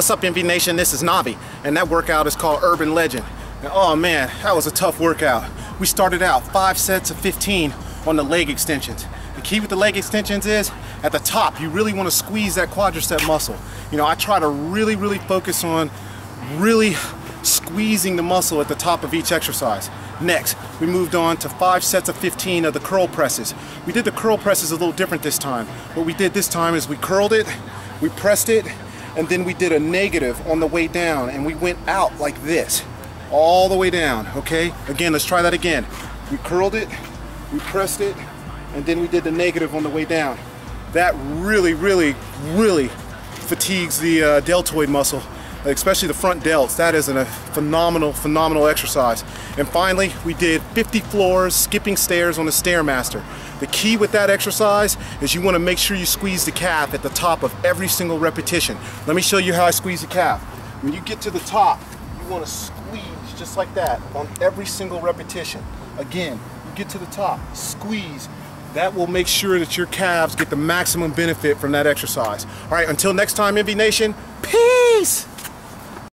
What's up NV Nation? This is Nav-Vii and that workout is called Urban Legend. And oh man, that was a tough workout. We started out five sets of 15 on the leg extensions. The key with the leg extensions is at the top, you really want to squeeze that quadricep muscle. You know, I try to really, really focus on really squeezing the muscle at the top of each exercise. Next, we moved on to five sets of 15 of the curl presses. We did the curl presses a little different this time. What we did this time is we curled it, we pressed it, and then we did a negative on the way down, and we went out like this, all the way down, okay? Again, let's try that again. We curled it, we pressed it, and then we did the negative on the way down. That really, really, really fatigues the uh, deltoid muscle especially the front delts. That is a phenomenal, phenomenal exercise. And finally, we did 50 floors, skipping stairs on the Stairmaster. The key with that exercise is you want to make sure you squeeze the calf at the top of every single repetition. Let me show you how I squeeze the calf. When you get to the top, you want to squeeze just like that on every single repetition. Again, you get to the top, squeeze. That will make sure that your calves get the maximum benefit from that exercise. All right, until next time, NV Nation, peace!